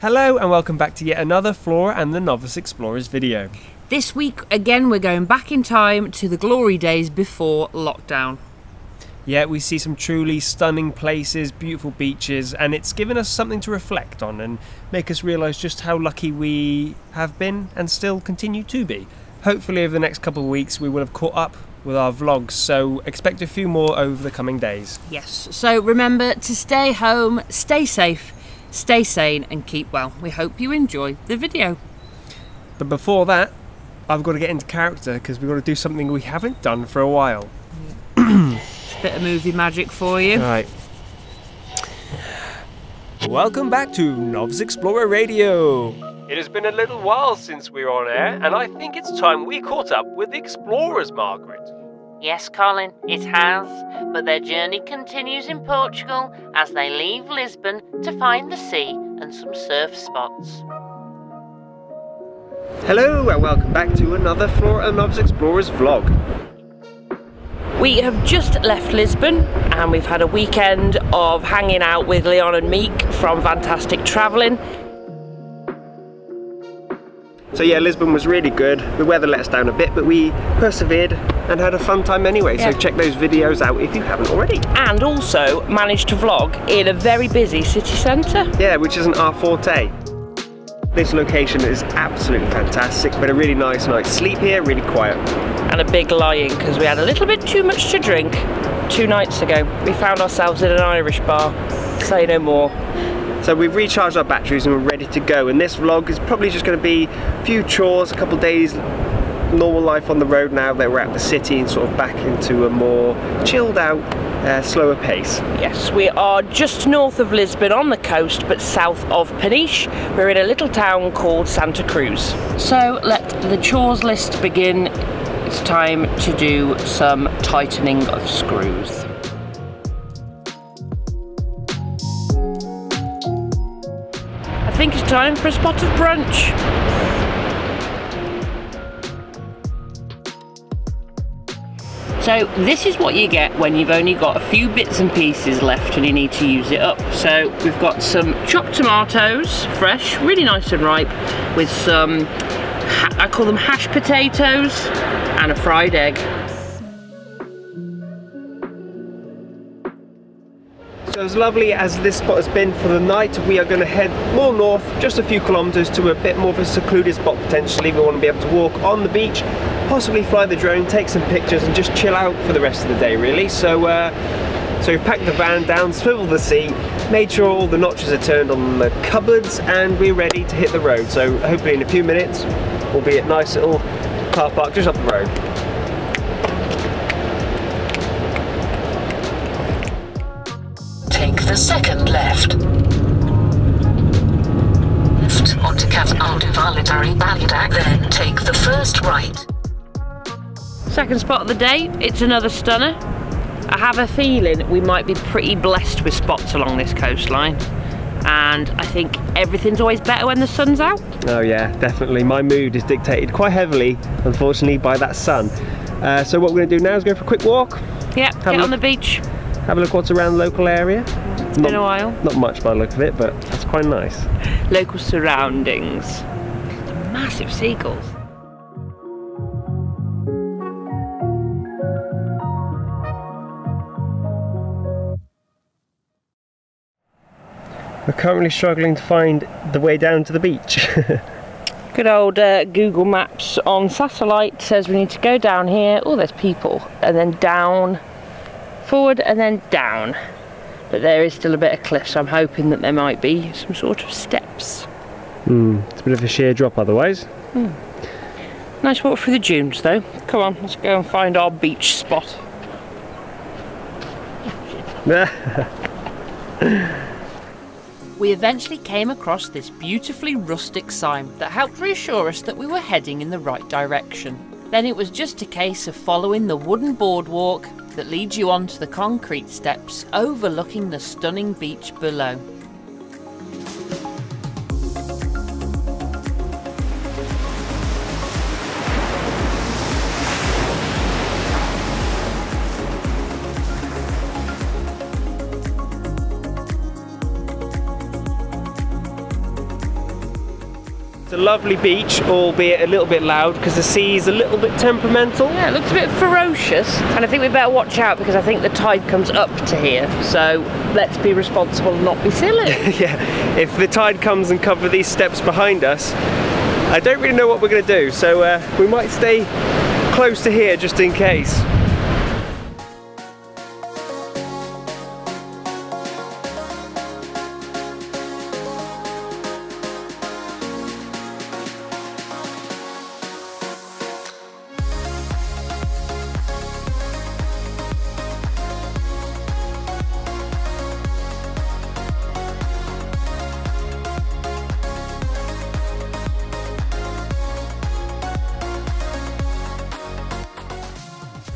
Hello and welcome back to yet another Flora and the Novice Explorers video. This week, again, we're going back in time to the glory days before lockdown. Yeah, we see some truly stunning places, beautiful beaches, and it's given us something to reflect on and make us realise just how lucky we have been and still continue to be. Hopefully, over the next couple of weeks, we will have caught up with our vlogs, so expect a few more over the coming days. Yes, so remember to stay home, stay safe, stay sane, and keep well. We hope you enjoy the video. But before that, I've got to get into character because we've got to do something we haven't done for a while. it's a Bit of movie magic for you. Right. Welcome back to Novice Explorer Radio. It has been a little while since we were on air, and I think it's time we caught up with the explorers, Margaret. Yes, Colin, it has, but their journey continues in Portugal as they leave Lisbon to find the sea and some surf spots. Hello, and welcome back to another Flora and Novice Explorers vlog. We have just left Lisbon and we've had a weekend of hanging out with Leon and Meek from Fantastic Travelling. So yeah, Lisbon was really good. The weather let us down a bit, but we persevered and had a fun time anyway. Yeah. So check those videos out if you haven't already. And also managed to vlog in a very busy city centre. Yeah, which isn't our forte. This location is absolutely fantastic, but a really nice night's sleep here, really quiet. And a big lying because we had a little bit too much to drink two nights ago. We found ourselves in an Irish bar. Say no more. So we've recharged our batteries and we're ready to go. And this vlog is probably just going to be a few chores, a couple days normal life on the road now that we're of the city and sort of back into a more chilled out, uh, slower pace. Yes, we are just north of Lisbon on the coast, but south of Peniche. We're in a little town called Santa Cruz. So let the chores list begin. It's time to do some tightening of screws. Time for a spot of brunch. So this is what you get when you've only got a few bits and pieces left and you need to use it up. So we've got some chopped tomatoes, fresh, really nice and ripe, with some, I call them hash potatoes, and a fried egg. As lovely as this spot has been for the night, we are going to head more north, just a few kilometres to a bit more of a secluded spot potentially. We want to be able to walk on the beach, possibly fly the drone, take some pictures and just chill out for the rest of the day really. So uh, so we've packed the van down, swiveled the seat, made sure all the notches are turned on the cupboards and we're ready to hit the road. So hopefully in a few minutes we'll be at nice little car park just up the road. Take the second left. Left onto Cat Aldo Validari Balidak, then take the first right. Second spot of the day, it's another stunner. I have a feeling we might be pretty blessed with spots along this coastline. And I think everything's always better when the sun's out. Oh yeah, definitely. My mood is dictated quite heavily, unfortunately, by that sun. Uh, so what we're going to do now is go for a quick walk, Yeah, a get on the beach. have a look what's around the local area. It's been a while. Not much by the look of it, but that's quite nice. Local surroundings. Massive seagulls. We're currently struggling to find the way down to the beach. Good old uh, Google Maps on satellite says we need to go down here. Oh, there's people. And then down, forward, and then down. But there is still a bit of cliff, so I'm hoping that there might be some sort of steps. Hmm, it's a bit of a sheer drop otherwise. Nice walk through the dunes, though. Come on, let's go and find our beach spot. We eventually came across this beautifully rustic sign that helped reassure us that we were heading in the right direction. Then it was just a case of following the wooden boardwalk that leads you onto the concrete steps overlooking the stunning beach below. Lovely beach, albeit a little bit loud because the sea is a little bit temperamental. Yeah, it looks a bit ferocious, and I think we better watch out because I think the tide comes up to here. So let's be responsible and not be silly. yeah, if the tide comes and cover these steps behind us, I don't really know what we're going to do, so uh, we might stay close to here just in case.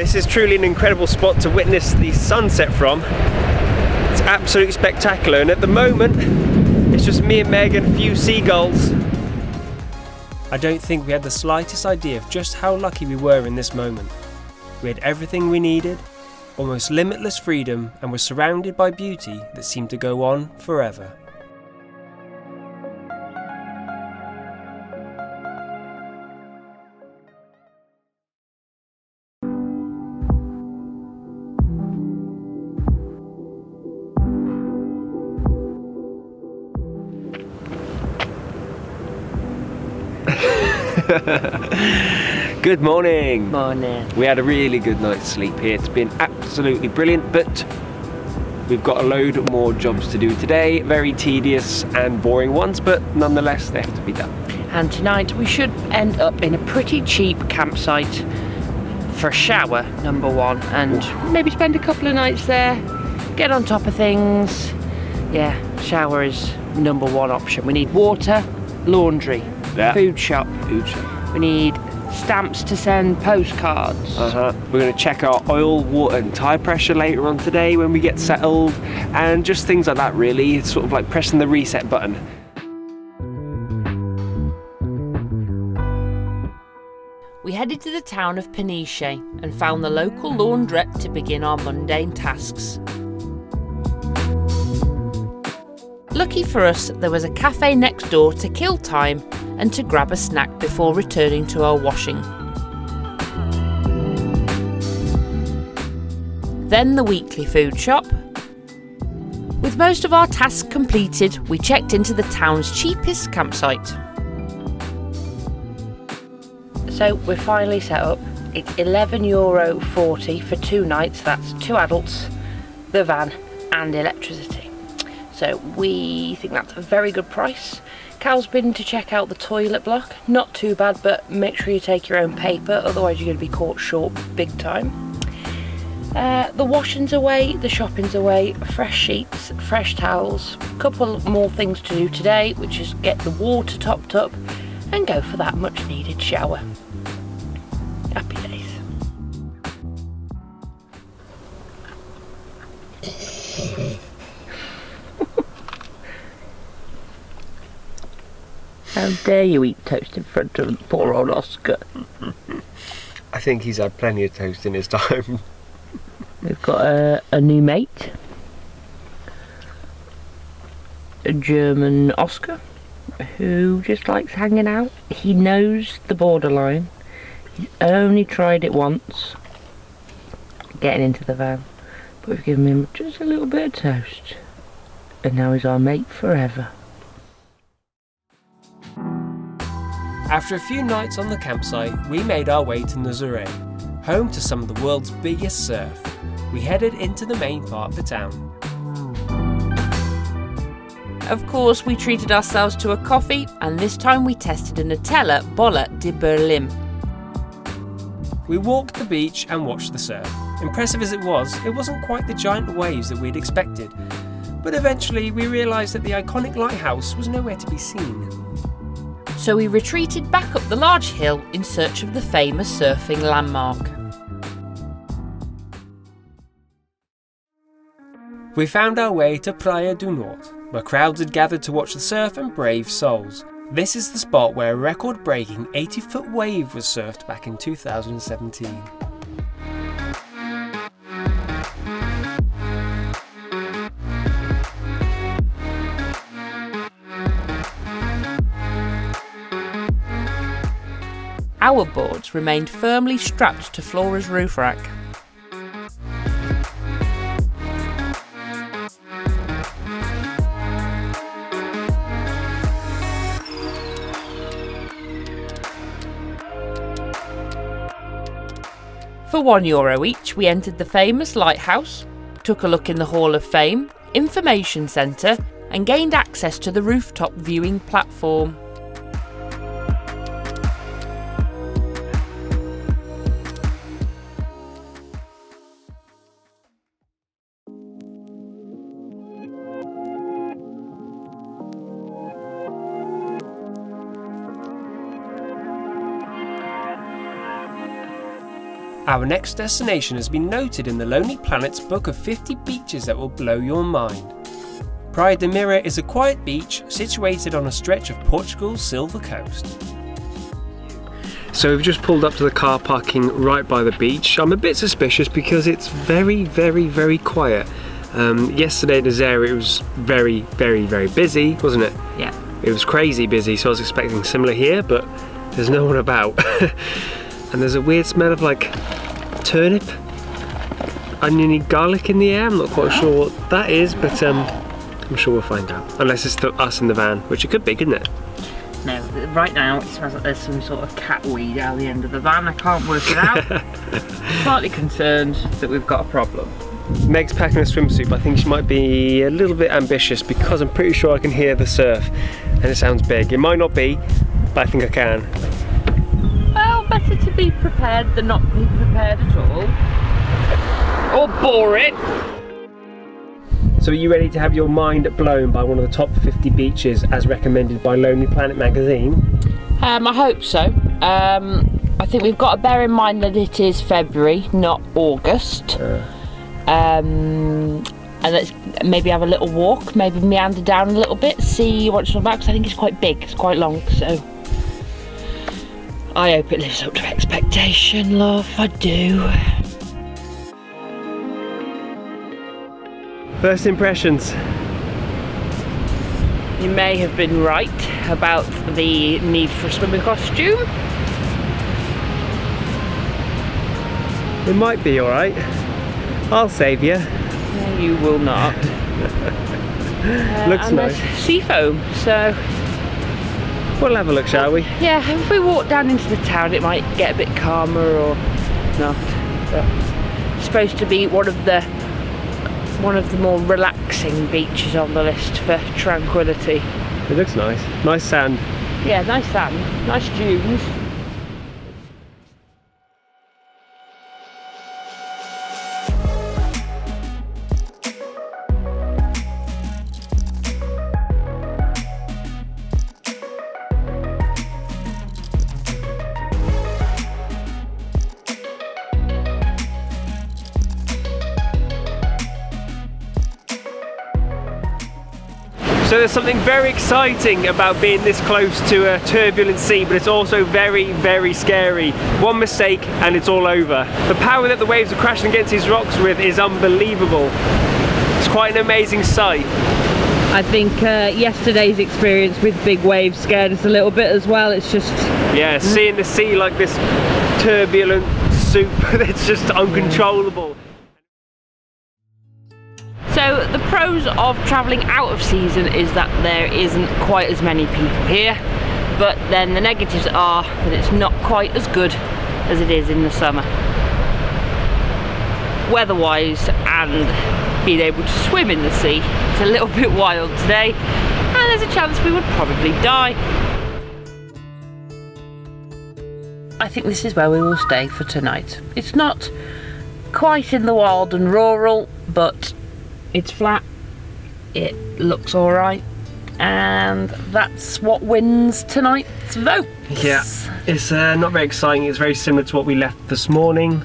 This is truly an incredible spot to witness the sunset from. It's absolutely spectacular and at the moment it's just me and Meg and a few seagulls. I don't think we had the slightest idea of just how lucky we were in this moment. We had everything we needed, almost limitless freedom and were surrounded by beauty that seemed to go on forever. good morning. Morning. We had a really good night's sleep here. It's been absolutely brilliant, but we've got a load more jobs to do today. Very tedious and boring ones, but nonetheless, they have to be done. And tonight we should end up in a pretty cheap campsite for a shower, number one, and maybe spend a couple of nights there, get on top of things. Yeah, shower is number one option. We need water, laundry, Yeah. food shop. Food shop. We need stamps to send postcards. Uh-huh. We're going to check our oil, water and tyre pressure later on today when we get settled and just things like that really. It's sort of like pressing the reset button. We headed to the town of Peniche and found the local laundrette to begin our mundane tasks. Lucky for us, there was a cafe next door to kill time and to grab a snack before returning to our washing. Then the weekly food shop. With most of our tasks completed, we checked into the town's cheapest campsite. So we're finally set up. It's eleven euro forty for two nights. That's two adults, the van, and electricity. So we think that's a very good price. Cal's been to check out the toilet block. Not too bad, but make sure you take your own paper, otherwise you're going to be caught short big time. Uh, the washing's away, the shopping's away, fresh sheets, fresh towels, A couple more things to do today, which is get the water topped up and go for that much needed shower. Happy days. How dare you eat toast in front of poor old Oscar? I think he's had plenty of toast in his time. We've got a, a new mate, a German Oscar, who just likes hanging out. He knows the borderline. He's only tried it once, getting into the van, but we've given him just a little bit of toast, and now he's our mate forever. After a few nights on the campsite, we made our way to Nazare, home to some of the world's biggest surf. We headed into the main part of the town. Of course, we treated ourselves to a coffee, and this time we tested a Nutella Bola de Berlim. We walked the beach and watched the surf. Impressive as it was, it wasn't quite the giant waves that we'd expected. But eventually, we realised that the iconic lighthouse was nowhere to be seen. So we retreated back up the large hill in search of the famous surfing landmark. We found our way to Praia do Norte, where crowds had gathered to watch the surf and brave souls. This is the spot where a record breaking 80 foot wave was surfed back in 2017. Our boards remained firmly strapped to Flora's roof rack. For one euro each, we entered the famous lighthouse, took a look in the Hall of Fame, information centre, and gained access to the rooftop viewing platform. Our next destination has been noted in the Lonely Planet's book of 50 beaches that will blow your mind. Praia de Mira is a quiet beach situated on a stretch of Portugal's Silver Coast. So we've just pulled up to the car parking right by the beach. I'm a bit suspicious because it's very, very, very quiet. Um, yesterday in this area it was very, very, very busy, wasn't it? Yeah. It was crazy busy, so I was expecting similar here, but there's no one about. and there's a weird smell of like turnip, oniony garlic in the air. I'm not quite sure what that is, but um, I'm sure we'll find out. Unless it's the, us in the van, which it could be, couldn't it? No, right now it smells like there's some sort of cat weed out the end of the van. I can't work it out. Slightly concerned that we've got a problem. Meg's packing a swimsuit, but I think she might be a little bit ambitious because I'm pretty sure I can hear the surf and it sounds big. It might not be, but I think I can. Well, better to be prepared than not be prepared at all. Or boring. So are you ready to have your mind blown by one of the top 50 beaches as recommended by Lonely Planet magazine? Um, I hope so. Um, I think we've got to bear in mind that it is February, not August. Uh. Um, and let's maybe have a little walk, maybe meander down a little bit, see what it's all about, because I think it's quite big, it's quite long, so. I hope it lives up to expectation, love, I do. First impressions. You may have been right about the need for a swimming costume. It might be alright. I'll save you. No, you will not. Uh, Looks and nice. there's Sea foam, so We'll have a look, shall we? yeah, if we walk down into the town, it might get a bit calmer or not. But it's supposed to be one of the one of the more relaxing beaches on the list for tranquility. It looks nice. Nice sand. Yeah, nice sand, nice dunes. So there's something very exciting about being this close to a turbulent sea, but it's also very, very scary. One mistake and it's all over. The power that the waves are crashing against these rocks with is unbelievable. It's quite an amazing sight. I think uh, yesterday's experience with big waves scared us a little bit as well. It's just Yeah, seeing the sea like this turbulent soup that's just uncontrollable. So the pros of travelling out of season is that there isn't quite as many people here, but then the negatives are that it's not quite as good as it is in the summer. Weather-wise and being able to swim in the sea, it's a little bit wild today, and there's a chance we would probably die. I think this is where we will stay for tonight. It's not quite in the wild and rural, but it's flat, it looks alright, and that's what wins tonight's vote. Yeah, it's uh, not very exciting. It's very similar to what we left this morning.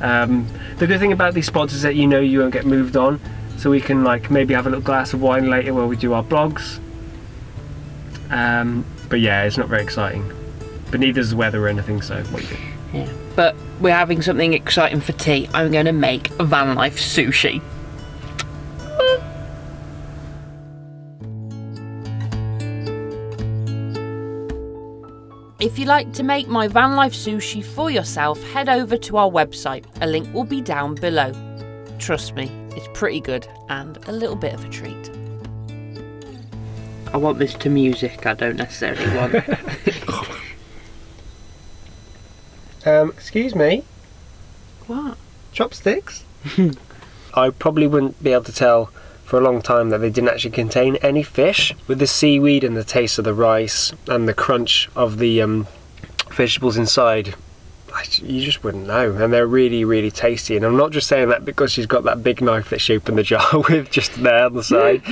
Um, the good thing about these spots is that you know you won't get moved on, so we can like maybe have a little glass of wine later while we do our blogs. Um, but yeah, it's not very exciting. But neither is the weather or anything, so what do you? Yeah. But we're having something exciting for tea. I'm going to make van life sushi. If you'd like to make my van life sushi for yourself, head over to our website. A link will be down below. Trust me, it's pretty good and a little bit of a treat. I want this to music, I don't necessarily want. Um, excuse me, what? chopsticks? I probably wouldn't be able to tell for a long time that they didn't actually contain any fish. With the seaweed and the taste of the rice and the crunch of the um, vegetables inside, I- you just wouldn't know. And they're really, really tasty. And I'm not just saying that because she's got that big knife that she opened the jar with just there on the side.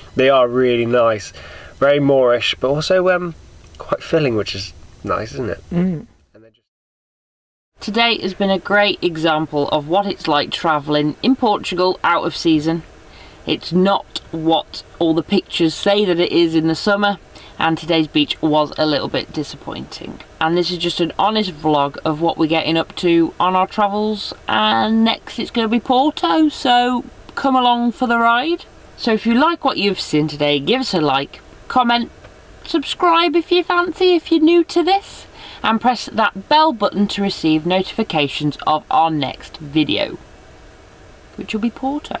they are really nice, very moreish, but also um, quite filling, which is nice, isn't it? And Today has been a great example of what it's like travelling in Portugal out of season. It's not what all the pictures say that it is in the summer, and today's beach was a little bit disappointing. And this is just an honest vlog of what we're getting up to on our travels, and next it's going to be Porto, so come along for the ride. So if you like what you've seen today, give us a like, comment, subscribe if you fancy, if you're new to this and press that bell button to receive notifications of our next video, which will be Porto.